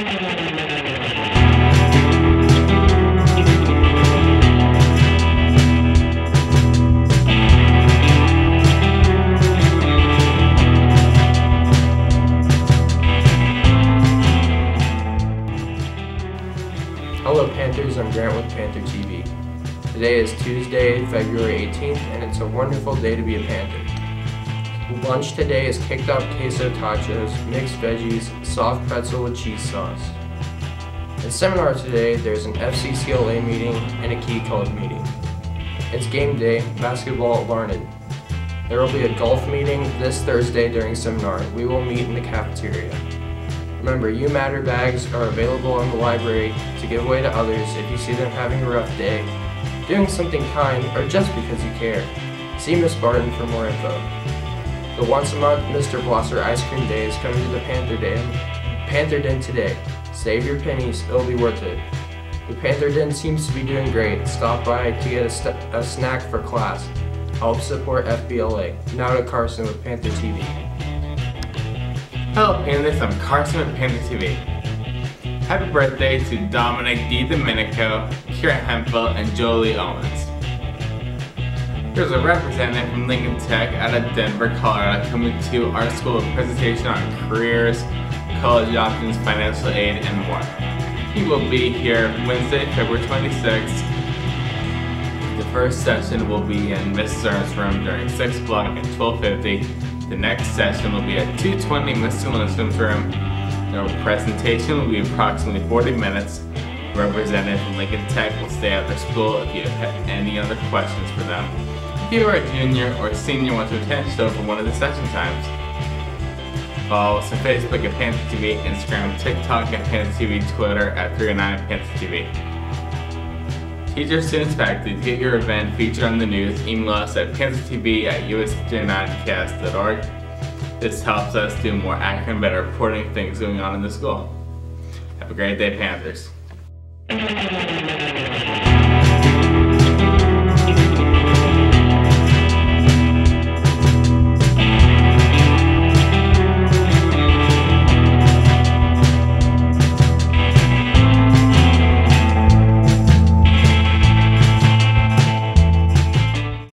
Hello Panthers, I'm Grant with Panther TV. Today is Tuesday, February 18th, and it's a wonderful day to be a Panther. Lunch today is kicked up queso tachos, mixed veggies, soft pretzel with cheese sauce. At seminar today, there's an FCCLA meeting and a key code meeting. It's game day, basketball at Larned. There will be a golf meeting this Thursday during seminar. We will meet in the cafeteria. Remember, You Matter bags are available in the library to give away to others if you see them having a rough day, doing something kind, or just because you care. See Miss Barton for more info. The once a month Mr. Blosser Ice Cream Day is coming to the Panther Den. Panther Den today. Save your pennies, it'll be worth it. The Panther Den seems to be doing great. Stop by to get a, a snack for class. Help support FBLA. Now to Carson with Panther TV. Hello Panthers, I'm Carson with Panther TV. Happy birthday to Dominic D. Domenico, Kira Hempel, and Jolie Owens. Here's a representative from Lincoln Tech out of Denver, Colorado, coming to our school with a presentation on careers, college options, financial aid, and more. He will be here Wednesday, February 26th. The first session will be in Mrs. Ernst's room during 6 o'clock at 1250. The next session will be at 220 Mr. Lindstrom's room. The presentation will be approximately 40 minutes. Representative from Lincoln Tech will stay at their school if you have any other questions for them. If you are a junior or senior want to attend show for one of the session times, follow us on Facebook at Panther TV, Instagram, TikTok at Panther TV, Twitter at 309 Panther TV. Teachers, students, faculty, to get your event featured on the news, email us at panthertv at us9cast.org. This helps us do more accurate and better reporting things going on in the school. Have a great day, Panthers.